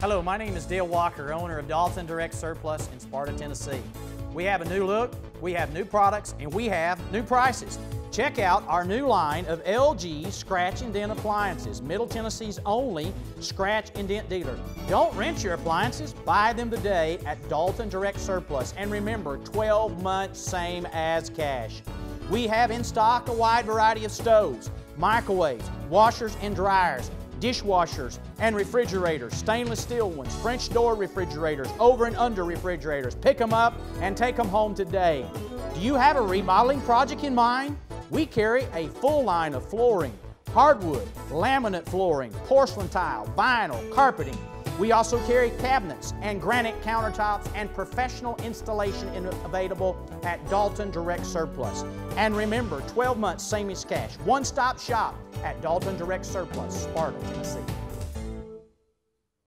Hello, my name is Dale Walker, owner of Dalton Direct Surplus in Sparta, Tennessee. We have a new look, we have new products, and we have new prices. Check out our new line of LG scratch and dent appliances, Middle Tennessee's only scratch and dent dealer. Don't rent your appliances, buy them today at Dalton Direct Surplus. And remember, 12 months same as cash. We have in stock a wide variety of stoves, microwaves, washers and dryers, dishwashers and refrigerators, stainless steel ones, French door refrigerators, over and under refrigerators. Pick them up and take them home today. Do you have a remodeling project in mind? We carry a full line of flooring, hardwood, laminate flooring, porcelain tile, vinyl, carpeting. We also carry cabinets and granite countertops and professional installation available at Dalton Direct Surplus. And remember, 12 months, same as cash. One-stop shop at Dalton Direct Surplus, Sparta, Tennessee.